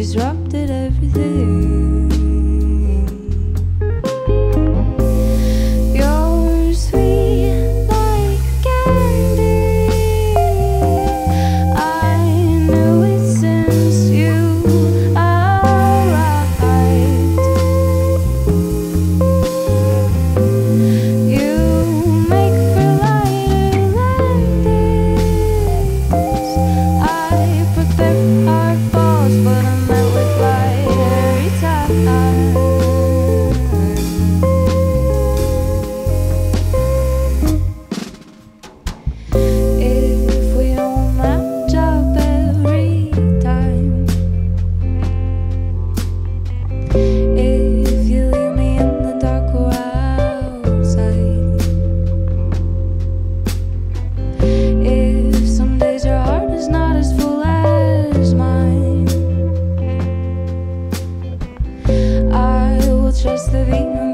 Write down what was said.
disrupted everything. just the thing